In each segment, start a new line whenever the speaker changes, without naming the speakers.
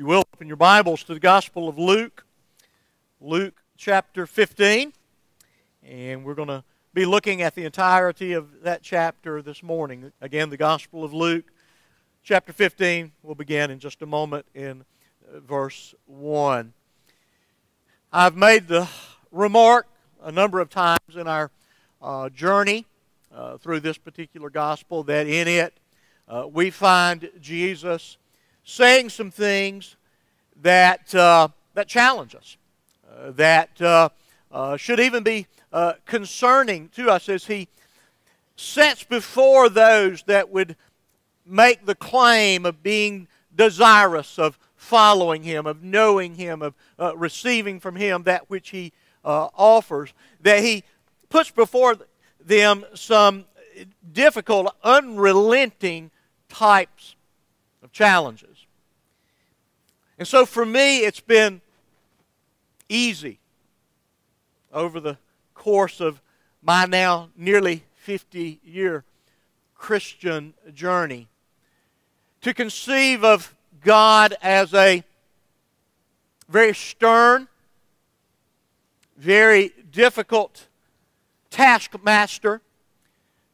you will open your Bibles to the Gospel of Luke, Luke chapter 15. And we're going to be looking at the entirety of that chapter this morning. Again, the Gospel of Luke, chapter 15. We'll begin in just a moment in uh, verse 1. I've made the remark a number of times in our uh, journey uh, through this particular gospel that in it uh, we find Jesus saying some things that, uh, that challenge us, uh, that uh, uh, should even be uh, concerning to us as he sets before those that would make the claim of being desirous of following him, of knowing him, of receiving from him that which he offers, that he puts before them some difficult, unrelenting types of challenges. And so for me, it's been easy over the course of my now nearly 50 year Christian journey to conceive of God as a very stern, very difficult taskmaster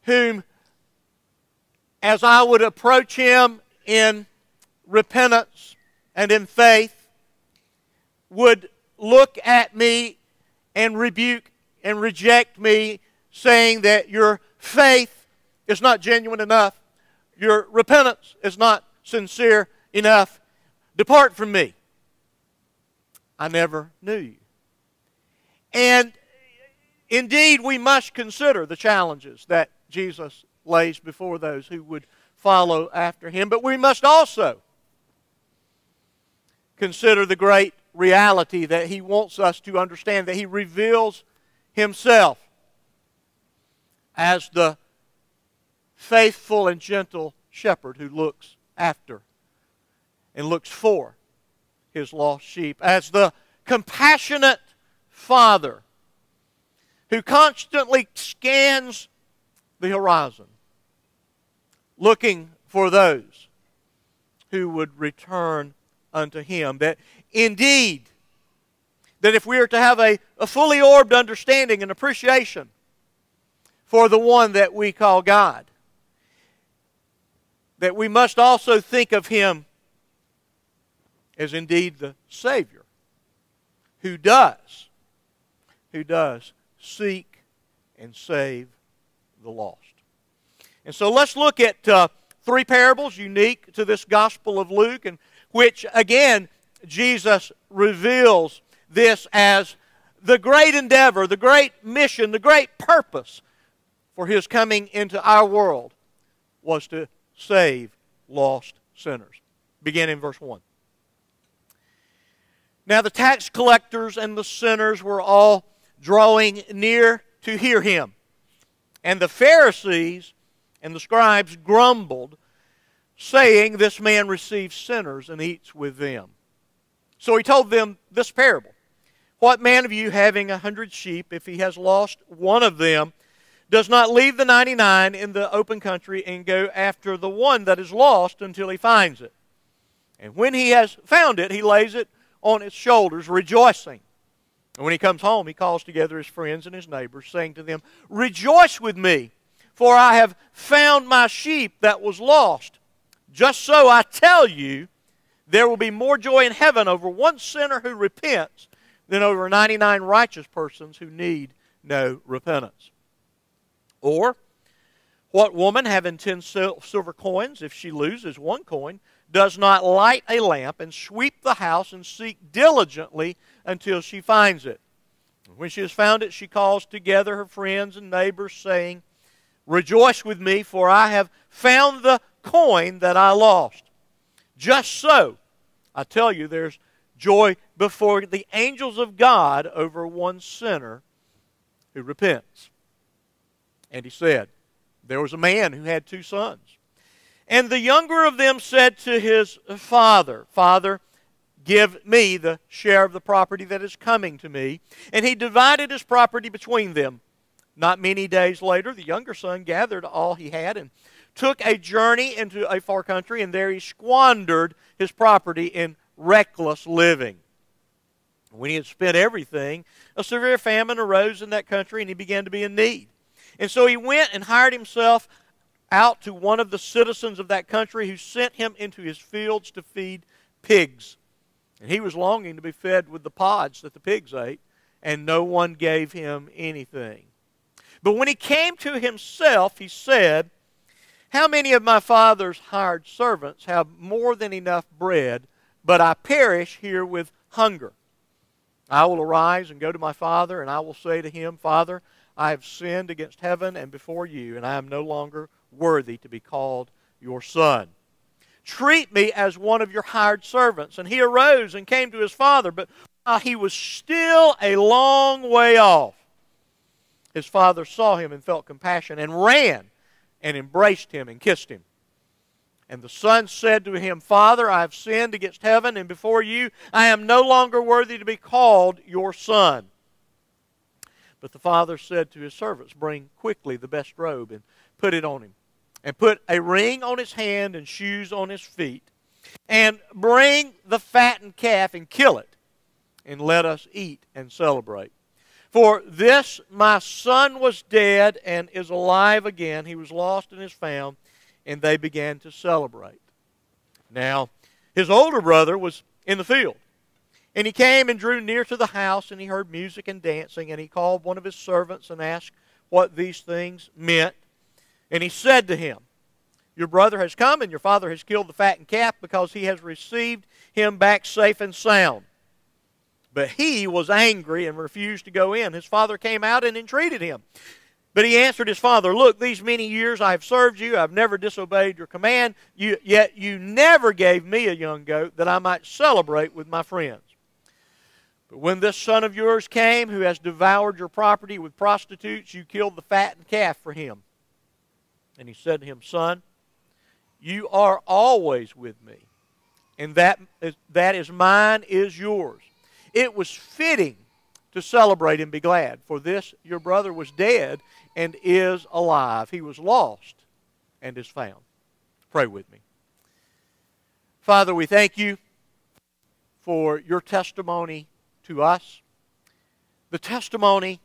whom, as I would approach him in repentance and in faith would look at me and rebuke and reject me, saying that your faith is not genuine enough, your repentance is not sincere enough. Depart from me. I never knew you. And indeed, we must consider the challenges that Jesus lays before those who would follow after him, but we must also consider the great reality that he wants us to understand that he reveals himself as the faithful and gentle shepherd who looks after and looks for his lost sheep, as the compassionate father who constantly scans the horizon, looking for those who would return unto him. That indeed, that if we are to have a, a fully orbed understanding and appreciation for the one that we call God, that we must also think of him as indeed the Savior who does, who does seek and save the lost. And so let's look at uh, three parables unique to this Gospel of Luke. And which again, Jesus reveals this as the great endeavor, the great mission, the great purpose for his coming into our world was to save lost sinners. Begin in verse 1. Now the tax collectors and the sinners were all drawing near to hear him. And the Pharisees and the scribes grumbled saying, This man receives sinners and eats with them. So he told them this parable What man of you, having a hundred sheep, if he has lost one of them, does not leave the 99 in the open country and go after the one that is lost until he finds it? And when he has found it, he lays it on its shoulders, rejoicing. And when he comes home, he calls together his friends and his neighbors, saying to them, Rejoice with me, for I have found my sheep that was lost. Just so I tell you, there will be more joy in heaven over one sinner who repents than over 99 righteous persons who need no repentance. Or, what woman having 10 silver coins, if she loses one coin, does not light a lamp and sweep the house and seek diligently until she finds it? When she has found it, she calls together her friends and neighbors, saying, Rejoice with me, for I have found the coin that I lost. Just so, I tell you, there's joy before the angels of God over one sinner who repents. And he said, There was a man who had two sons. And the younger of them said to his father, Father, give me the share of the property that is coming to me. And he divided his property between them. Not many days later, the younger son gathered all he had and took a journey into a far country, and there he squandered his property in reckless living. When he had spent everything, a severe famine arose in that country, and he began to be in need. And so he went and hired himself out to one of the citizens of that country who sent him into his fields to feed pigs. And he was longing to be fed with the pods that the pigs ate, and no one gave him anything. But when he came to himself, he said, How many of my father's hired servants have more than enough bread, but I perish here with hunger? I will arise and go to my father, and I will say to him, Father, I have sinned against heaven and before you, and I am no longer worthy to be called your son. Treat me as one of your hired servants. And he arose and came to his father, but while he was still a long way off, his father saw him and felt compassion and ran and embraced him and kissed him. And the son said to him, Father, I have sinned against heaven and before you. I am no longer worthy to be called your son. But the father said to his servants, Bring quickly the best robe and put it on him, and put a ring on his hand and shoes on his feet, and bring the fattened calf and kill it, and let us eat and celebrate. For this my son was dead and is alive again. He was lost and is found and they began to celebrate. Now, his older brother was in the field. And he came and drew near to the house, and he heard music and dancing, and he called one of his servants and asked what these things meant. And he said to him, Your brother has come, and your father has killed the fattened calf because he has received him back safe and sound. But he was angry and refused to go in. His father came out and entreated him. But he answered his father, Look, these many years I have served you. I've never disobeyed your command. You, yet you never gave me a young goat that I might celebrate with my friends. But when this son of yours came, who has devoured your property with prostitutes, you killed the fattened calf for him. And he said to him, Son, you are always with me, and that is, that is mine is yours. It was fitting to celebrate and be glad, for this your brother was dead and is alive. He was lost and is found. Pray with me. Father, we thank you for your testimony to us, the testimony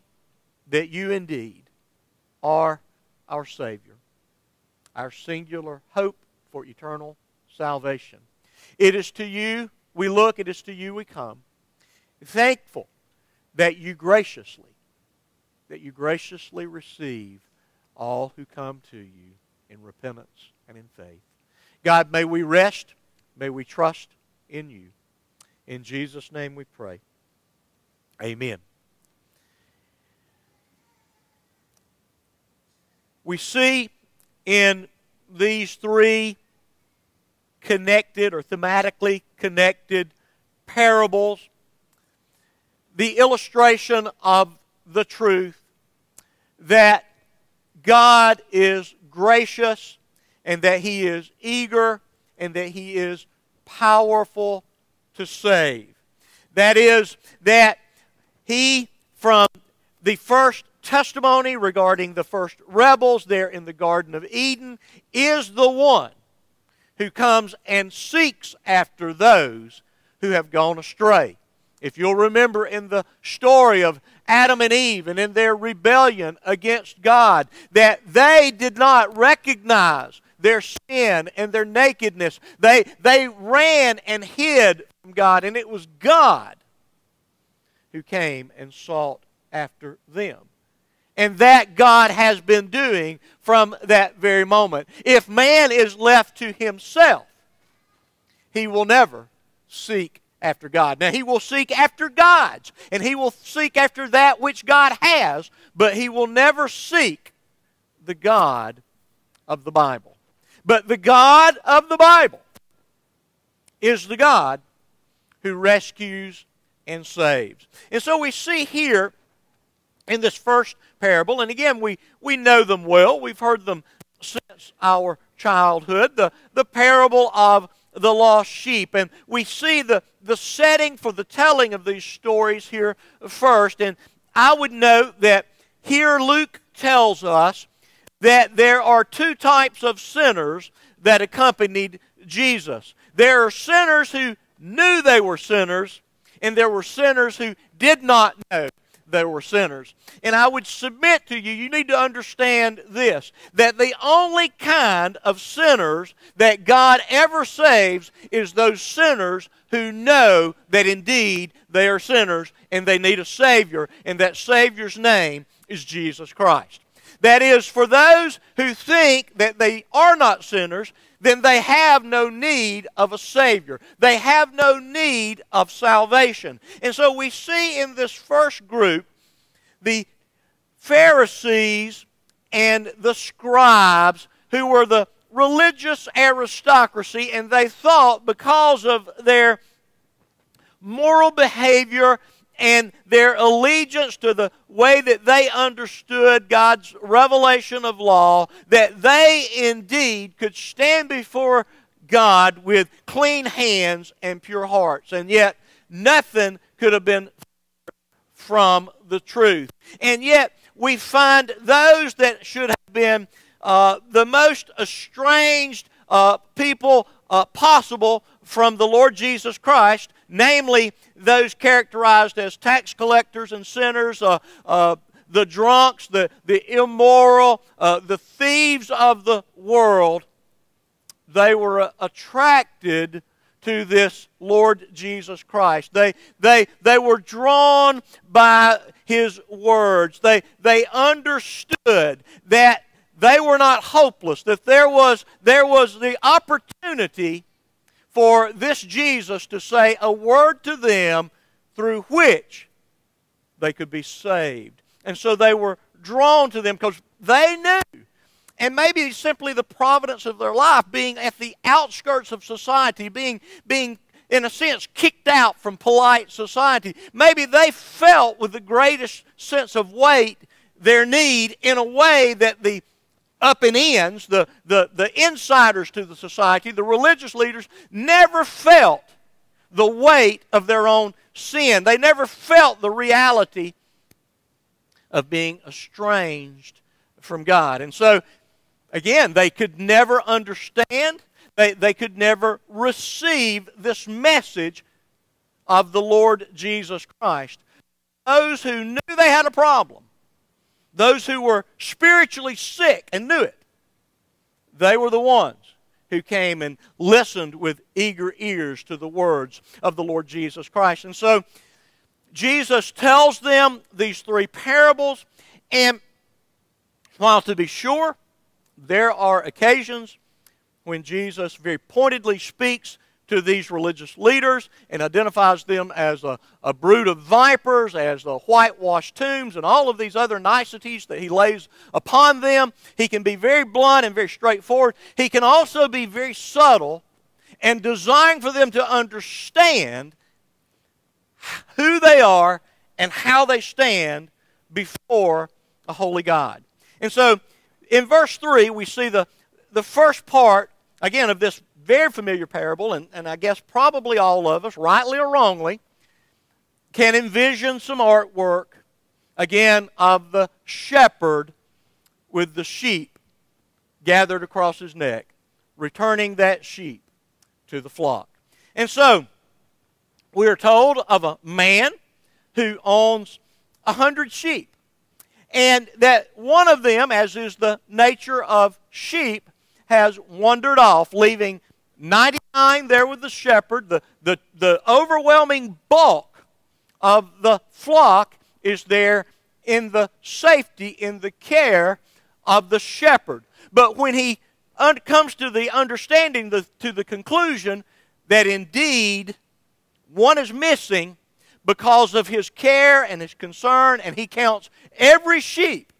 that you indeed are our Savior, our singular hope for eternal salvation. It is to you we look, it is to you we come, thankful that you graciously that you graciously receive all who come to you in repentance and in faith. God, may we rest, may we trust in you. In Jesus' name we pray. Amen. We see in these three connected or thematically connected parables the illustration of the truth that God is gracious and that He is eager and that He is powerful to save. That is, that He, from the first testimony regarding the first rebels there in the Garden of Eden, is the one who comes and seeks after those who have gone astray. If you'll remember in the story of Adam and Eve and in their rebellion against God, that they did not recognize their sin and their nakedness. They, they ran and hid from God, and it was God who came and sought after them. And that God has been doing from that very moment. If man is left to himself, he will never seek after God. Now, he will seek after gods, and he will seek after that which God has, but he will never seek the God of the Bible. But the God of the Bible is the God who rescues and saves. And so we see here in this first parable, and again, we, we know them well, we've heard them since our childhood, the, the parable of the lost sheep. And we see the, the setting for the telling of these stories here first. And I would note that here Luke tells us that there are two types of sinners that accompanied Jesus. There are sinners who knew they were sinners, and there were sinners who did not know they were sinners. And I would submit to you, you need to understand this that the only kind of sinners that God ever saves is those sinners who know that indeed they are sinners and they need a Savior, and that Savior's name is Jesus Christ. That is, for those who think that they are not sinners, then they have no need of a Savior. They have no need of salvation. And so we see in this first group the Pharisees and the scribes who were the religious aristocracy, and they thought because of their moral behavior and their allegiance to the way that they understood God's revelation of law, that they indeed could stand before God with clean hands and pure hearts. And yet, nothing could have been from the truth. And yet, we find those that should have been uh, the most estranged uh, people uh, possible from the Lord Jesus Christ, namely those characterized as tax collectors and sinners, uh, uh, the drunks, the, the immoral, uh, the thieves of the world, they were uh, attracted to this Lord Jesus Christ. They, they, they were drawn by his words. They, they understood that they were not hopeless, that there was, there was the opportunity for this Jesus to say a word to them through which they could be saved. And so they were drawn to them because they knew. And maybe simply the providence of their life, being at the outskirts of society, being, being in a sense, kicked out from polite society. Maybe they felt with the greatest sense of weight their need in a way that the up and ends, the, the, the insiders to the society, the religious leaders, never felt the weight of their own sin. They never felt the reality of being estranged from God. And so, again, they could never understand, they, they could never receive this message of the Lord Jesus Christ. Those who knew they had a problem, those who were spiritually sick and knew it, they were the ones who came and listened with eager ears to the words of the Lord Jesus Christ. And so Jesus tells them these three parables, and while to be sure, there are occasions when Jesus very pointedly speaks to these religious leaders and identifies them as a, a brood of vipers, as the whitewashed tombs, and all of these other niceties that he lays upon them. He can be very blunt and very straightforward. He can also be very subtle and designed for them to understand who they are and how they stand before a holy God. And so in verse 3, we see the, the first part, again, of this very familiar parable, and, and I guess probably all of us, rightly or wrongly, can envision some artwork, again, of the shepherd with the sheep gathered across his neck, returning that sheep to the flock. And so, we are told of a man who owns a hundred sheep. And that one of them, as is the nature of sheep, has wandered off, leaving 99 there with the shepherd. The, the, the overwhelming bulk of the flock is there in the safety, in the care of the shepherd. But when he comes to the understanding, the, to the conclusion that indeed one is missing because of his care and his concern, and he counts every sheep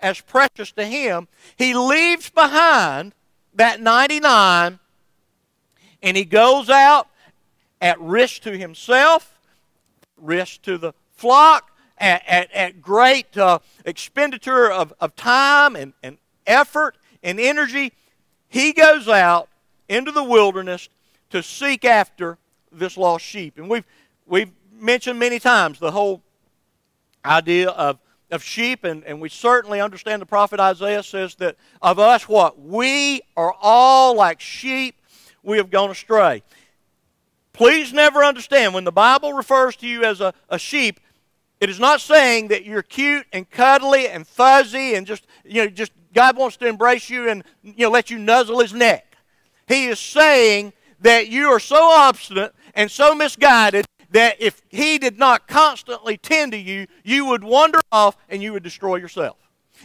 as precious to him, he leaves behind that 99 and he goes out at risk to himself, risk to the flock, at, at, at great uh, expenditure of, of time and, and effort and energy. He goes out into the wilderness to seek after this lost sheep. And we've, we've mentioned many times the whole idea of, of sheep, and, and we certainly understand the prophet Isaiah says that of us, what? We are all like sheep we have gone astray. Please never understand when the Bible refers to you as a, a sheep, it is not saying that you're cute and cuddly and fuzzy and just, you know, just God wants to embrace you and, you know, let you nuzzle his neck. He is saying that you are so obstinate and so misguided that if he did not constantly tend to you, you would wander off and you would destroy yourself.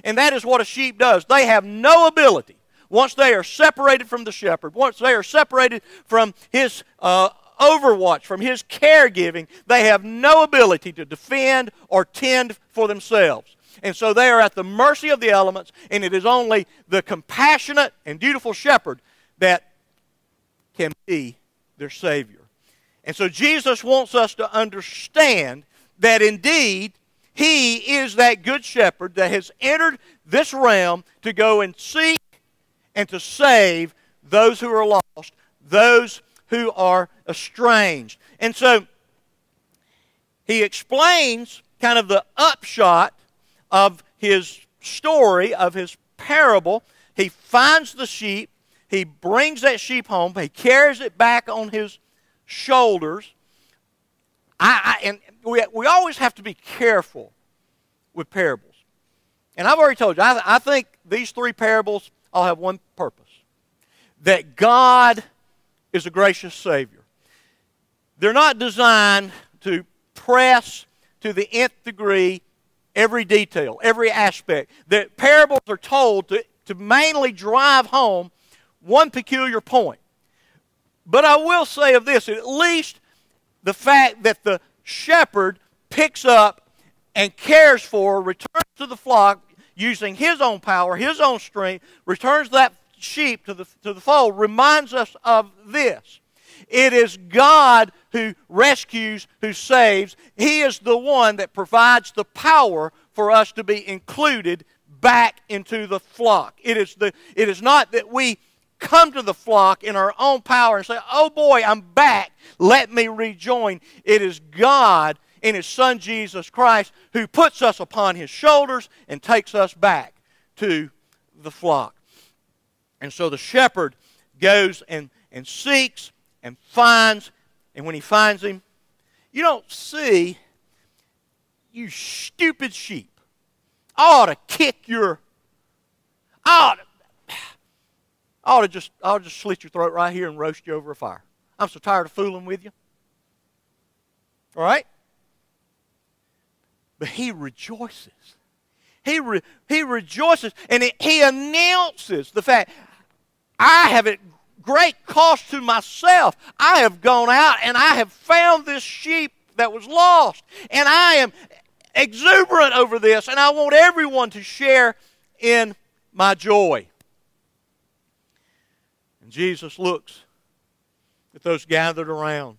And that is what a sheep does. They have no ability once they are separated from the shepherd, once they are separated from his uh, overwatch, from his caregiving, they have no ability to defend or tend for themselves. And so they are at the mercy of the elements, and it is only the compassionate and dutiful shepherd that can be their Savior. And so Jesus wants us to understand that indeed He is that good shepherd that has entered this realm to go and seek and to save those who are lost, those who are estranged. And so he explains kind of the upshot of his story, of his parable. He finds the sheep, he brings that sheep home, he carries it back on his shoulders. I, I, and we, we always have to be careful with parables. And I've already told you, I, I think these three parables all have one purpose that God is a gracious Savior. They're not designed to press to the nth degree every detail, every aspect. The parables are told to, to mainly drive home one peculiar point. But I will say of this, at least the fact that the shepherd picks up and cares for, returns to the flock using his own power, his own strength, returns that sheep to the, to the fold, reminds us of this. It is God who rescues, who saves. He is the one that provides the power for us to be included back into the flock. It is, the, it is not that we come to the flock in our own power and say, Oh boy, I'm back. Let me rejoin. It is God in His Son Jesus Christ who puts us upon His shoulders and takes us back to the flock. And so the shepherd goes and, and seeks and finds, and when he finds him, you don't see, you stupid sheep. I ought to kick your, I ought to, I ought to just, I ought to just slit your throat right here and roast you over a fire. I'm so tired of fooling with you. All right? But he rejoices. He, re, he rejoices and it, he announces the fact I have at great cost to myself. I have gone out and I have found this sheep that was lost. And I am exuberant over this, and I want everyone to share in my joy. And Jesus looks at those gathered around.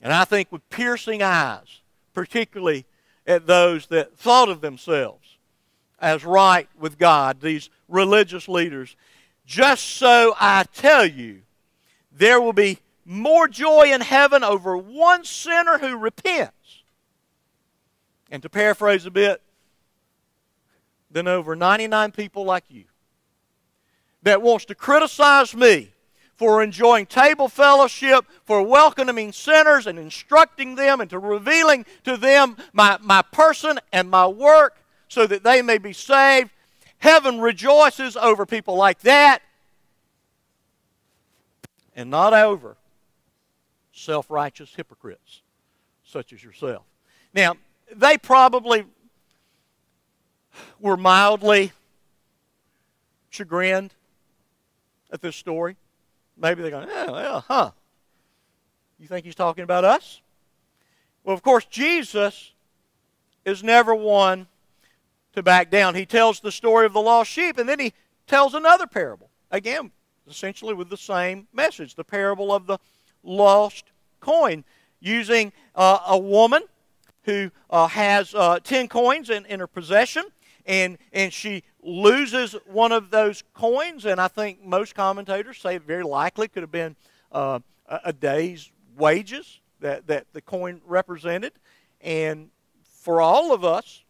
And I think with piercing eyes, particularly at those that thought of themselves as right with God, these religious leaders. Just so I tell you, there will be more joy in heaven over one sinner who repents. And to paraphrase a bit, than over 99 people like you that wants to criticize me for enjoying table fellowship, for welcoming sinners and instructing them and to revealing to them my, my person and my work so that they may be saved. Heaven rejoices over people like that and not over self righteous hypocrites such as yourself. Now, they probably were mildly chagrined at this story. Maybe they're going, well, huh. You think he's talking about us? Well, of course, Jesus is never one to back down. He tells the story of the lost sheep, and then he tells another parable. Again, essentially with the same message the parable of the lost coin, using uh, a woman who uh, has uh, 10 coins in, in her possession, and, and she loses one of those coins, and I think most commentators say it very likely could have been uh, a day's wages that, that the coin represented. And for all of us,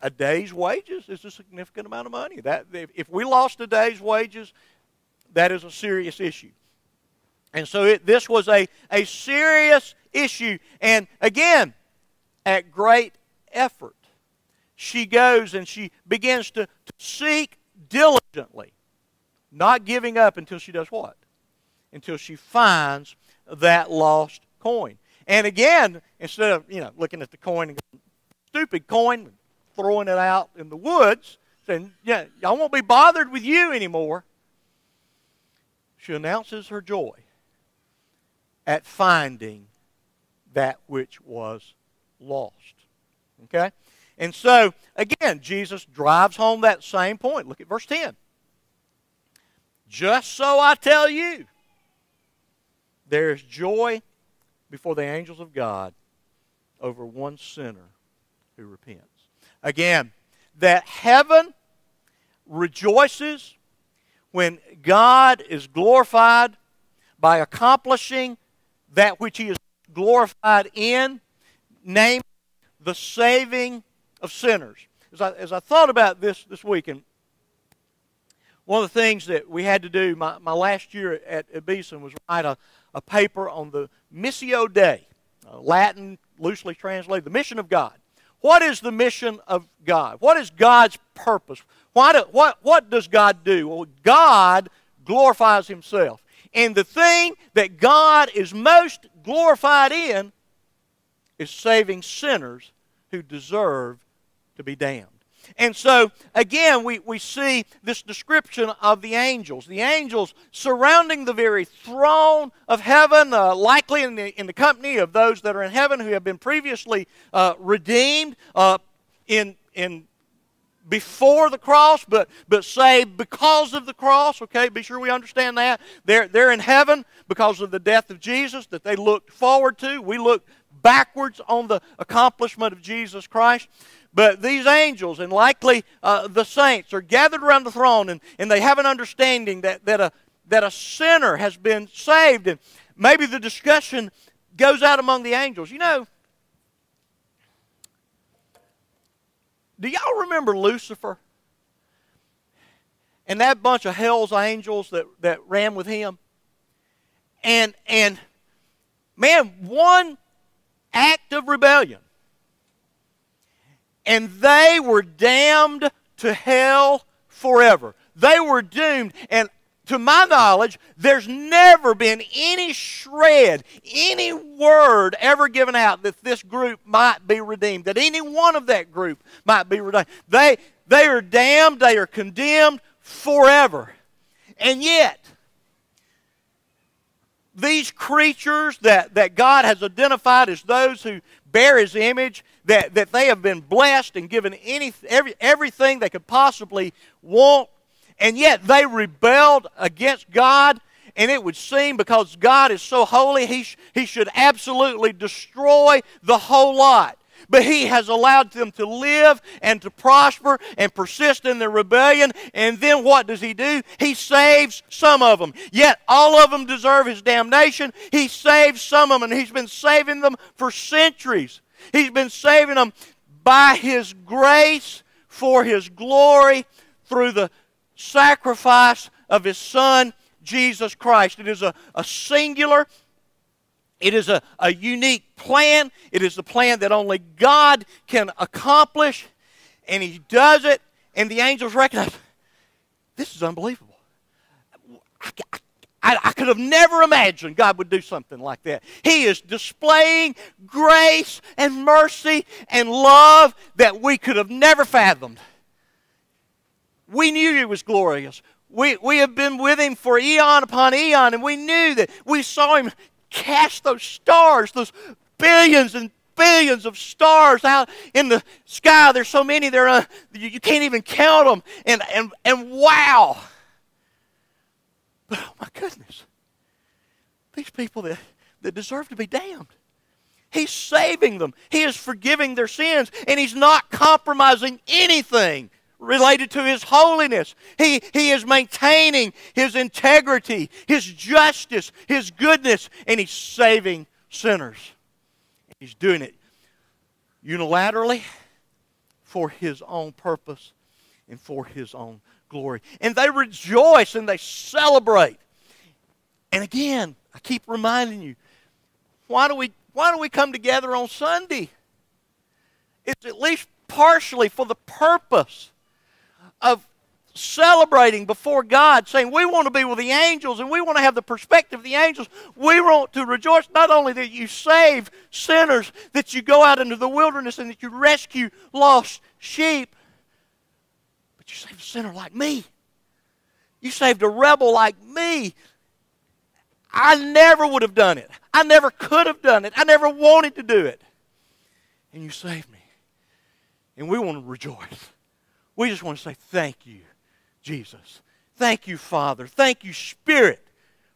a day's wages is a significant amount of money. That if, we lost a day's wages, that is a serious issue. And so it, this was a, a serious issue. And again, at great effort, she goes and she begins to, to seek diligently, not giving up until she does what? Until she finds that lost coin. And again, instead of you know looking at the coin and going, stupid coin, throwing it out in the woods, saying, "Yeah, I won't be bothered with you anymore." She announces her joy at finding that which was lost. Okay? And so, again, Jesus drives home that same point. Look at verse 10. Just so I tell you, there is joy before the angels of God over one sinner who repents. Again, that heaven rejoices when God is glorified by accomplishing that which he is glorified in, namely the saving of sinners. As I, as I thought about this this week, and one of the things that we had to do my, my last year at, at Beeson was write a, a paper on the Missio Dei, uh, Latin, loosely translated, the mission of God. What is the mission of God? What is God's purpose? Why do, what, what does God do? Well, God glorifies Himself. And the thing that God is most glorified in is saving sinners who deserve to be damned. And so, again, we, we see this description of the angels. The angels surrounding the very throne of heaven, uh, likely in the, in the company of those that are in heaven who have been previously uh, redeemed uh, in, in before the cross, but, but saved because of the cross. Okay, be sure we understand that. They're, they're in heaven because of the death of Jesus that they looked forward to. We look backwards on the accomplishment of Jesus Christ. But these angels, and likely uh, the saints, are gathered around the throne and, and they have an understanding that, that, a, that a sinner has been saved. And maybe the discussion goes out among the angels. You know, Do y'all remember Lucifer? And that bunch of hell's angels that, that ran with him? And and man, one act of rebellion. And they were damned to hell forever. They were doomed. And to my knowledge, there's never been any shred, any word ever given out that this group might be redeemed, that any one of that group might be redeemed. They, they are damned, they are condemned forever. And yet, these creatures that, that God has identified as those who bear His image, that, that they have been blessed and given any, every, everything they could possibly want and yet they rebelled against God. And it would seem because God is so holy, he, sh- he should absolutely destroy the whole lot. But He has allowed them to live and to prosper and persist in their rebellion. And then what does He do? He saves some of them. Yet all of them deserve His damnation. He saves some of them, and He's been saving them for centuries. He's been saving them by His grace for His glory through the sacrifice of his son, Jesus Christ. It is a, a singular, it is a, a unique plan. It is the plan that only God can accomplish, and he does it, and the angels recognize this is unbelievable. I, I, I, could have never imagined God would do something like that. He is displaying grace and mercy and love that we could have never fathomed. We knew He was glorious. We, we have been with Him for eon upon eon, and we knew that we saw Him cast those stars, those billions and billions of stars out in the sky. There's so many there, uh, you, you can't even count them. And, and, and wow. Oh my goodness, these people that, that deserve to be damned. He's saving them. He is forgiving their sins, and He's not compromising anything related to His holiness. He, he is maintaining His integrity, His justice, His goodness, and He's saving sinners. He's doing it unilaterally for His own purpose and for His own glory. And they rejoice and they celebrate. And again, I keep reminding you, why do we why do we come together on Sunday? It's at least partially for the purpose of celebrating before God, saying we want to be with the angels and we want to have the perspective of the angels. We want to rejoice not only that you save sinners, that you go out into the wilderness and that you rescue lost sheep, you save a sinner like me. You saved a rebel like me. I never would have done it. I never could have done it. I never wanted to do it. And you saved me. And we want to rejoice. We just want to say thank you Jesus. Thank you, Father. Thank you, Spirit,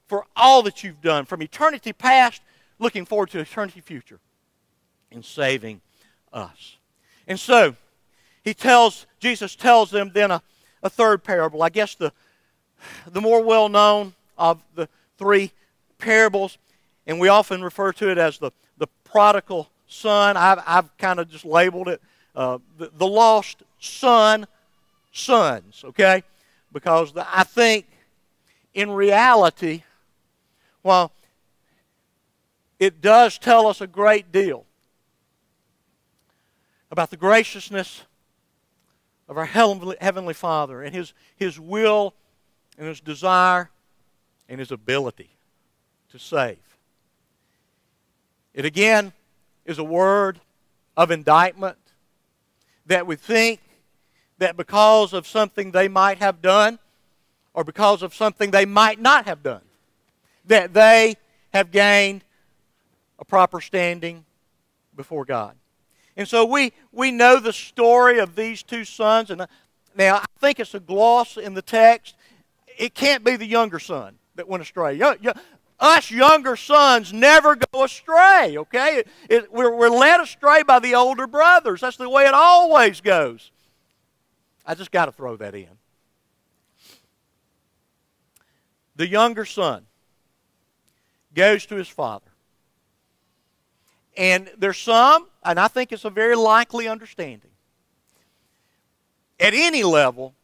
for all that you've done from eternity past, looking forward to eternity future, in saving us. And so, he tells, Jesus tells them then a, a third parable. I guess the, the more well known of the three parables, and we often refer to it as the, the prodigal son. I've, I've kind of just labeled it uh, the, the lost son, sons, okay? because the, I think in reality, well, it does tell us a great deal about the graciousness of our heavenly, Father and his, his will and His desire and His ability to save. It again is a word of indictment that we think that because of something they might have done or because of something they might not have done, that they have gained a proper standing before God. And so we, we know the story of these two sons. And uh, now I think it's a gloss in the text. It can't be the younger son that went astray. Us younger sons never go astray, okay? It, it, we're, we're led astray by the older brothers. That's the way it always goes. I just got to throw that in. The younger son goes to his father. And there's some, and I think it's a very likely understanding, at any level,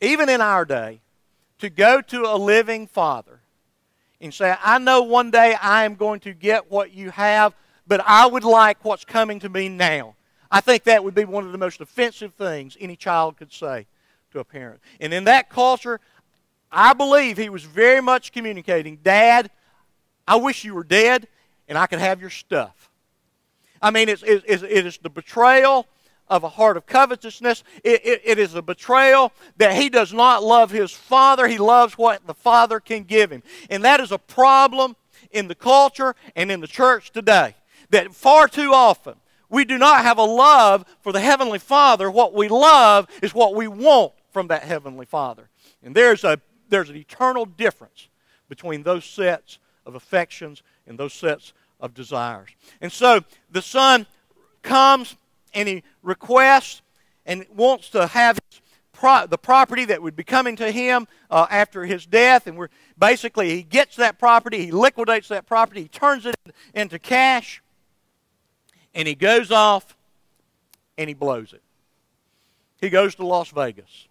even in our day, to go to a living father and say, I know one day I am going to get what you have, but I would like what's coming to me now. I think that would be one of the most offensive things any child could say to a parent. And in that culture, I believe he was very much communicating, Dad, I wish you were dead and I can have your stuff. I mean, it's, it is the betrayal of a heart of covetousness. It, it, it is a betrayal that he does not love his father. He loves what the father can give him. And that is a problem in the culture and in the church today. That far too often we do not have a love for the Heavenly Father. What we love is what we want from that Heavenly Father. And there's, a, there's an eternal difference between those sets of affections and those sets of desires. And so the Son comes and he requests and wants to have pro- the property that would be coming to him uh, after his death. And we're basically, he gets that property, he liquidates that property, he turns it into cash and he goes off and he blows it. He goes to Las Vegas.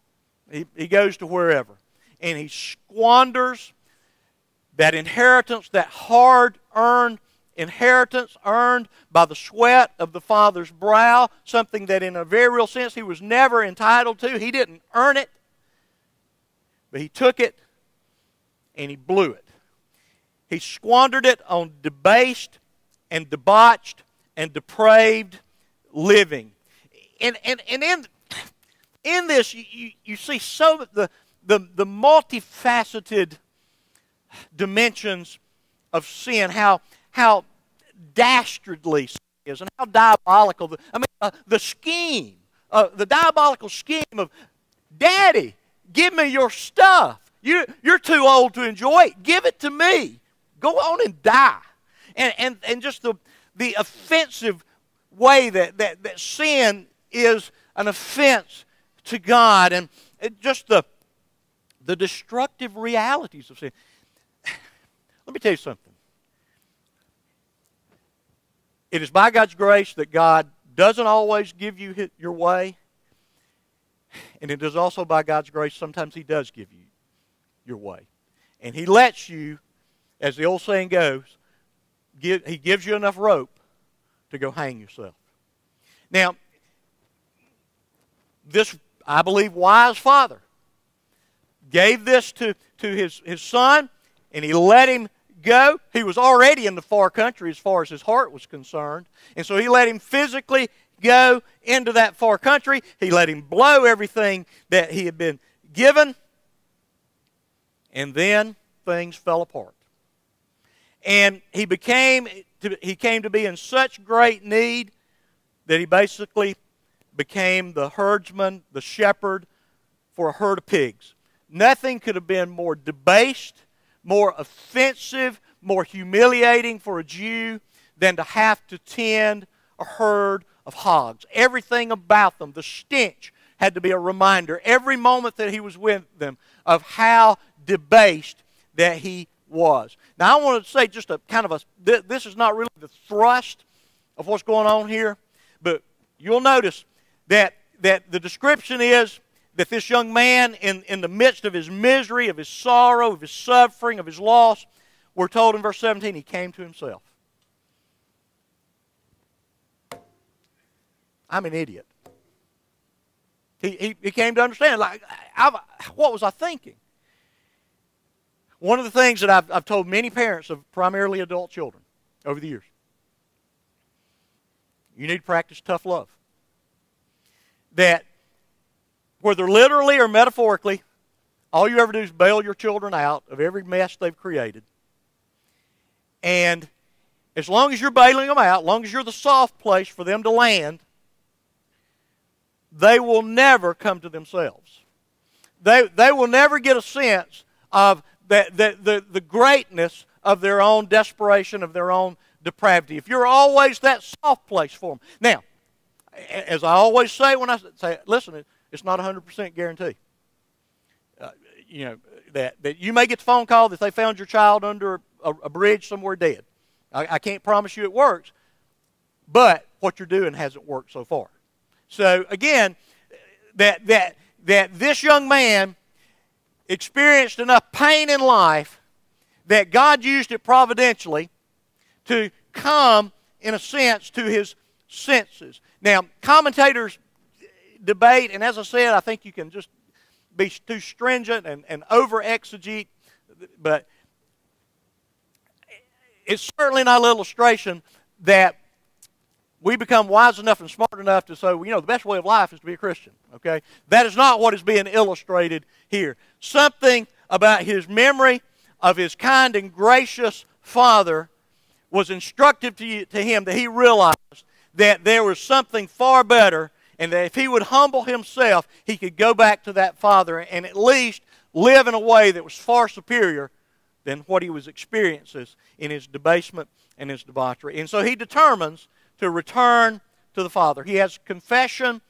He, he goes to wherever. And he squanders that inheritance, that hard earned inheritance earned by the sweat of the father's brow, something that in a very real sense he was never entitled to. He didn't earn it, but he took it and he blew it. He squandered it on debased and debauched and depraved living. And, and, and in, in this, you, you see so the, the, the multifaceted dimensions of sin, how, how dastardly sin is, and how diabolical. The, I mean, uh, the scheme, uh, the diabolical scheme of, Daddy, give me your stuff. You, you're too old to enjoy it. Give it to me. Go on and die. And, and, and just the, the offensive way that, that, that sin is an offense to God and just the, the destructive realities of sin. Let me tell you something. It is by God's grace that God doesn't always give you your way. And it is also by God's grace sometimes He does give you your way. And He lets you as the old saying goes, give, he gives you enough rope to go hang yourself. Now, this, I believe, wise father gave this to, to his, his son, and he let him go. He was already in the far country as far as his heart was concerned. And so he let him physically go into that far country. He let him blow everything that he had been given. And then things fell apart. And he became he came to be in such great need that he basically became the herdsman, the shepherd for a herd of pigs. Nothing could have been more debased, more offensive, more humiliating for a Jew than to have to tend a herd of hogs. Everything about them, the stench, had to be a reminder every moment that he was with them of how debased that he was. Now, I want to say just a kind of a, this is not really the thrust of what's going on here, but you'll notice that, that the description is that this young man, in, in the midst of his misery, of his sorrow, of his suffering, of his loss, we're told in verse 17, he came to himself. I'm an idiot. He, he, he came to understand, like, I, what was I thinking? One of the things that I've, I've told many parents of primarily adult children over the years you need to practice tough love. That whether literally or metaphorically, all you ever do is bail your children out of every mess they've created. And as long as you're bailing them out, as long as you're the soft place for them to land, they will never come to themselves. They, they will never get a sense of the, the, the, the greatness of their own desperation, of their own depravity. If you're always that soft place for them. Now, as I always say when I say, listen, it's not a 100% guarantee. Uh, you know, that, that you may get the phone call that they found your child under a, a bridge somewhere dead. I, I can't promise you it works, but what you're doing hasn't worked so far. So again, that that that this young man experienced enough pain in life that God used it providentially to come, in a sense, to his senses. Now, commentators debate, and as I said, I think you can just be too stringent and, and over exegete, but it's certainly not an illustration that we become wise enough and smart enough to say, you know, the best way of life is to be a Christian. Okay? That is not what is being illustrated here. Something about his memory of his kind and gracious father was instructive to, to him that he realized that there was something far better and that if he would humble himself, he could go back to that father and at least live in a way that was far superior than what he was experiencing in his debasement and his debauchery. And so he determines to return to the Father. He has confession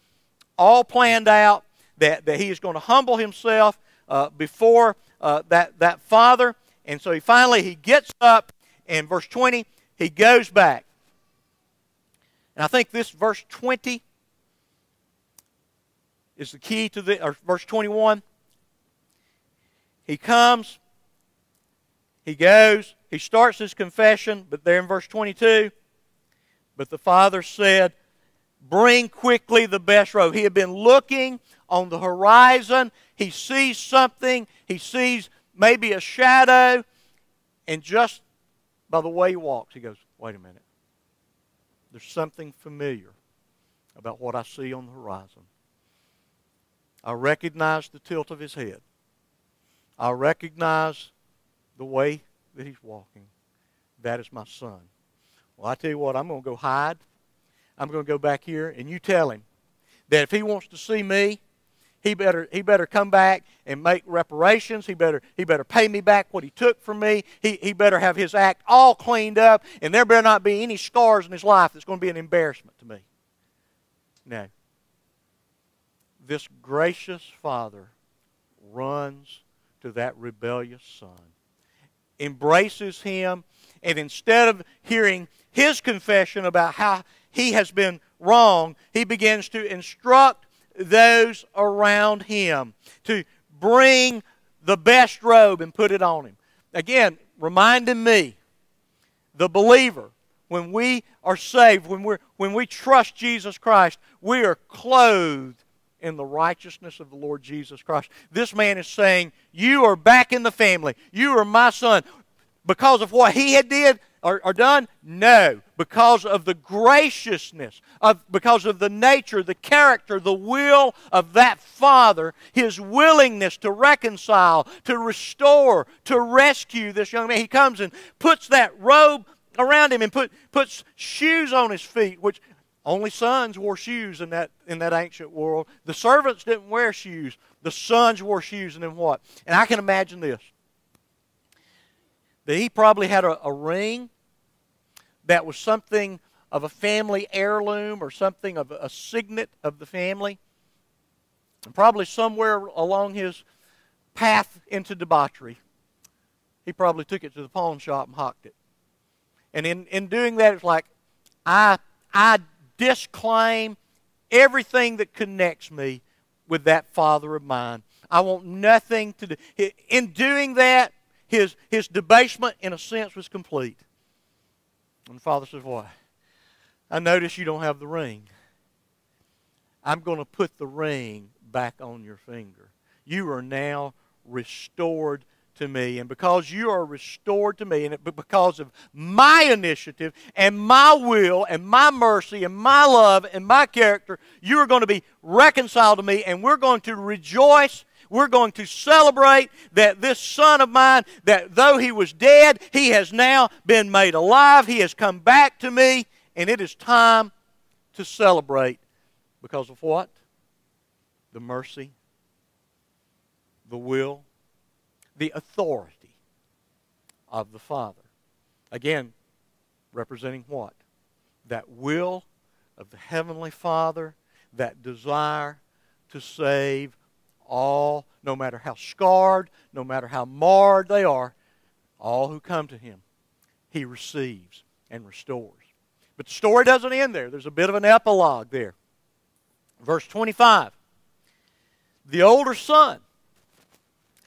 all planned out that, that he is going to humble himself uh, before uh, that, that Father. And so he finally he gets up and verse 20, he goes back. And I think this verse 20 is the key to the, or verse 21. He comes, he goes, he starts his confession, but there in verse 22, but the father said, Bring quickly the best robe. He had been looking on the horizon. He sees something. He sees maybe a shadow. And just by the way he walks, he goes, Wait a minute. There's something familiar about what I see on the horizon. I recognize the tilt of his head. I recognize the way that he's walking. That is my son. Well, I tell you what, I'm going to go hide. I'm going to go back here, and you tell him that if he wants to see me, he better he better come back and make reparations. He better he better pay me back what he took from me. He he better have his act all cleaned up, and there better not be any scars in his life that's going to be an embarrassment to me. No. This gracious father runs to that rebellious son, embraces him, and instead of hearing his confession about how he has been wrong, he begins to instruct those around him to bring the best robe and put it on him. Again, reminding me, the believer, when we are saved, when, we're, when we trust Jesus Christ, we are clothed in the righteousness of the Lord Jesus Christ. This man is saying, You are back in the family. You are my son. Because of what he had did or, or done? No. Because of the graciousness, of, because of the nature, the character, the will of that father, his willingness to reconcile, to restore, to rescue this young man. He comes and puts that robe around him and put, puts shoes on his feet, which only sons wore shoes in that, in that ancient world. The servants didn't wear shoes. The sons wore shoes, and then what? And I can imagine this that he probably had a, a ring that was something of a family heirloom or something of a signet of the family. And probably somewhere along his path into debauchery, he probably took it to the pawn shop and hocked it. And in, in doing that, it's like, I, I disclaim everything that connects me with that father of mine. I want nothing to do. In doing that, his, his debasement, in a sense, was complete. And the father says, Why? I notice you don't have the ring. I'm going to put the ring back on your finger. You are now restored to me. And because you are restored to me, and because of my initiative and my will and my mercy and my love and my character, you are going to be reconciled to me, and we're going to rejoice. We're going to celebrate that this son of mine, that though he was dead, he has now been made alive. He has come back to me, and it is time to celebrate because of what? The mercy, the will, the authority of the Father. Again, representing what? That will of the Heavenly Father, that desire to save all, no matter how scarred, no matter how marred they are, all who come to Him, He receives and restores. But the story doesn't end there. There's a bit of an epilogue there. Verse 25 The older son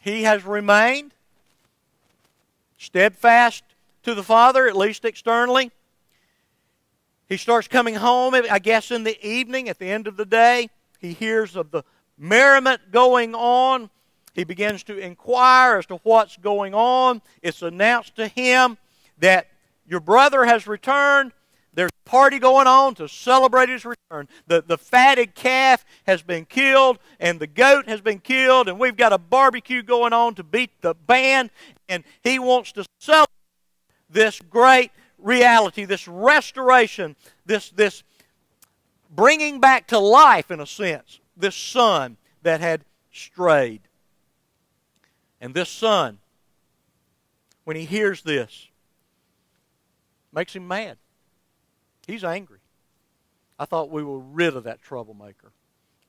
he has remained steadfast to the Father, at least externally. He starts coming home, I guess, in the evening, at the end of the day. He hears of the merriment going on. He begins to inquire as to what's going on. It's announced to him that your brother has returned. There's a party going on to celebrate his return. The, the fatted calf has been killed, and the goat has been killed, and we've got a barbecue going on to beat the band, and he wants to celebrate this great reality, this restoration, this, this bringing back to life, in a sense, this son that had strayed. And this son, when he hears this, makes him mad. He's angry. I thought we were rid of that troublemaker.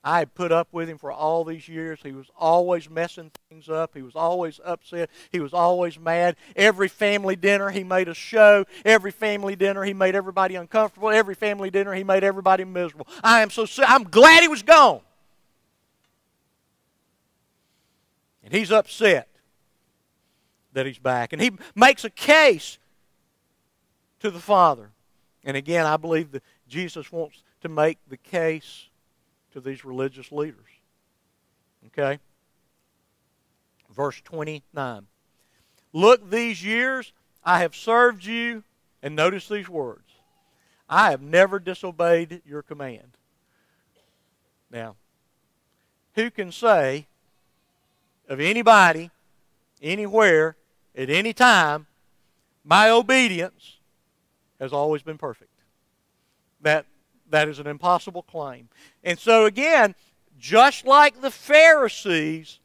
I had put up with him for all these years. He was always messing things up. He was always upset. He was always mad. Every family dinner, he made a show. Every family dinner, he made everybody uncomfortable. Every family dinner, he made everybody miserable. I am so I'm glad he was gone. And he's upset that he's back. And he makes a case to the Father. And again, I believe that Jesus wants to make the case to these religious leaders. Okay? Verse 29. Look, these years I have served you, and notice these words I have never disobeyed your command. Now, who can say of anybody, anywhere, at any time, my obedience has always been perfect. That, that is an impossible claim. And so, again, just like the Pharisees,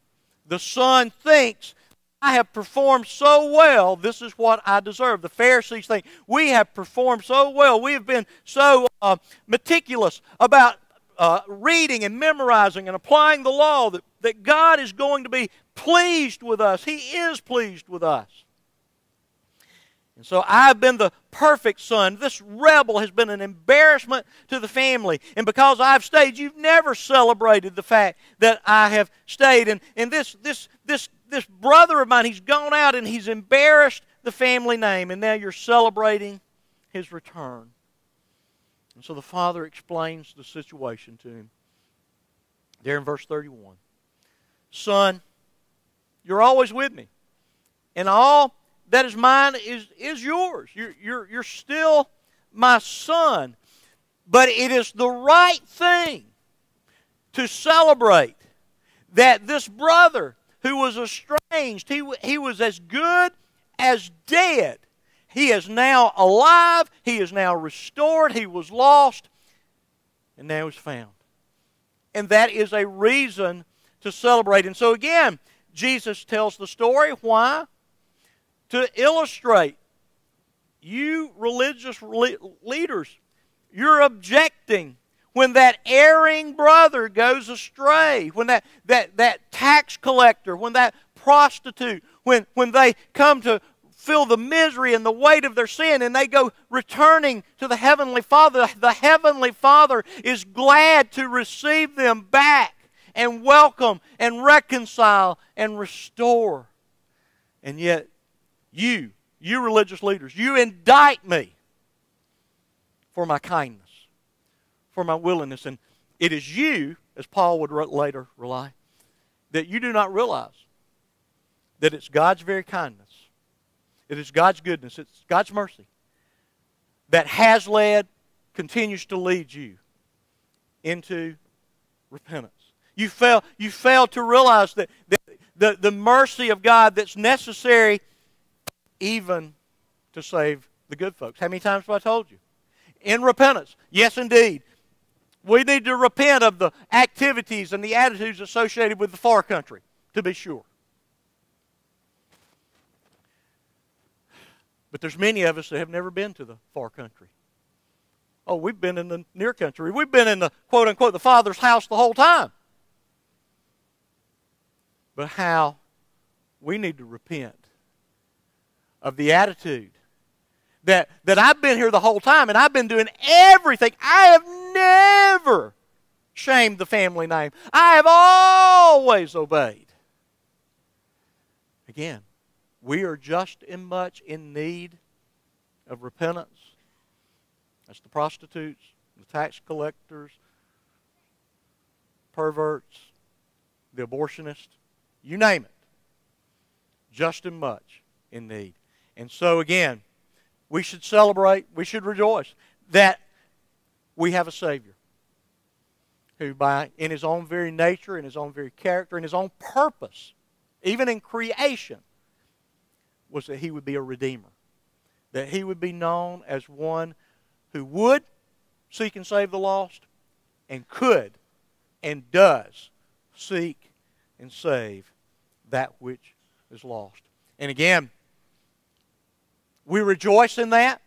the Son thinks, I have performed so well, this is what I deserve. The Pharisees think, we have performed so well, we have been so uh, meticulous about uh, reading and memorizing and applying the law that, that God is going to be pleased with us. He is pleased with us. And so I've been the perfect son. This rebel has been an embarrassment to the family. And because I've stayed, you've never celebrated the fact that I have stayed. And, and this, this, this, this brother of mine, he's gone out and he's embarrassed the family name, and now you're celebrating his return. And so the father explains the situation to him. There in verse 31. Son, you're always with me. And all that is mine is, is yours. You're, you're, you're still my son. But it is the right thing to celebrate that this brother who was estranged, he, he was as good as dead. He is now alive. He is now restored. He was lost, and now he's found. And that is a reason to celebrate. And so, again, Jesus tells the story. Why? To illustrate you religious leaders, you're objecting when that erring brother goes astray, when that, that, that tax collector, when that prostitute, when, when they come to feel the misery and the weight of their sin and they go returning to the Heavenly Father, the Heavenly Father is glad to receive them back and welcome and reconcile and restore. And yet, you, you religious leaders, you indict me for my kindness, for my willingness. And it is you, as Paul would later rely, that you do not realize that it's God's very kindness, it is God's goodness, it's God's mercy that has led, continues to lead you into repentance. You fail, you fail to realize that, that the, the mercy of God that's necessary even to save the good folks. How many times have I told you? In repentance. Yes, indeed. We need to repent of the activities and the attitudes associated with the far country, to be sure. But there's many of us that have never been to the far country. Oh, we've been in the near country. We've been in the quote unquote the Father's house the whole time. But how we need to repent of the attitude that, that I've been here the whole time and I've been doing everything. I have never shamed the family name. I have always obeyed. Again, we are just as much in need of repentance as the prostitutes, the tax collectors, perverts, the abortionists, you name it, just as much in need. And so, again, we should celebrate, we should rejoice that we have a Savior who, by in his own very nature, in his own very character, in his own purpose, even in creation, was that he would be a redeemer. That he would be known as one who would seek and save the lost and could and does seek and save that which is lost. And again, we rejoice in that.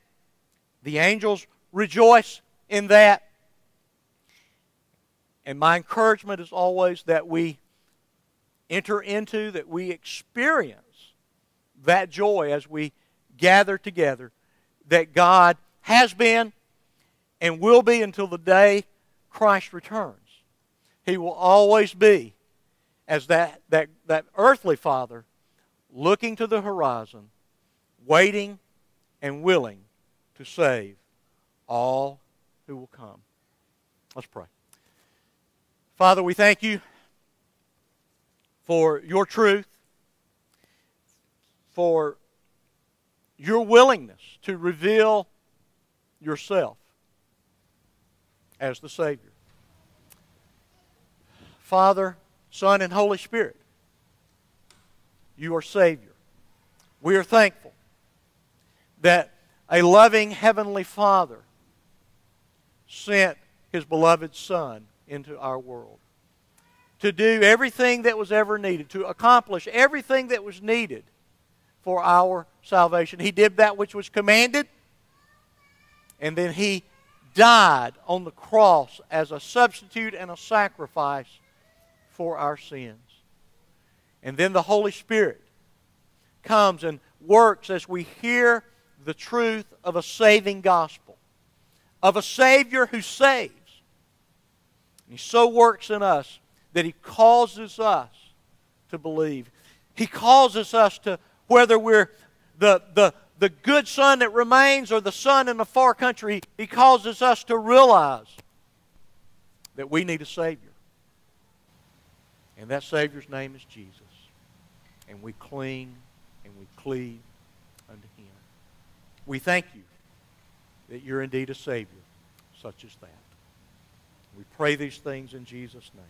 The angels rejoice in that. And my encouragement is always that we enter into, that we experience that joy as we gather together that God has been and will be until the day Christ returns. He will always be as that, that, that earthly father looking to the horizon, waiting and willing to save all who will come. Let's pray. Father, we thank you for your truth for your willingness to reveal yourself as the Savior. Father, Son, and Holy Spirit, you are Savior. We are thankful that a loving Heavenly Father sent His beloved Son into our world to do everything that was ever needed, to accomplish everything that was needed for our salvation. He did that which was commanded, and then He died on the cross as a substitute and a sacrifice for our sins. And then the Holy Spirit comes and works as we hear the truth of a saving gospel, of a Savior who saves. He so works in us that He causes us to believe. He causes us to whether we're the, the, the good son that remains or the son in a far country, he causes us to realize that we need a Savior. And that Savior's name is Jesus. And we cling and we cleave. We thank you that you're indeed a Savior such as that. We pray these things in Jesus' name.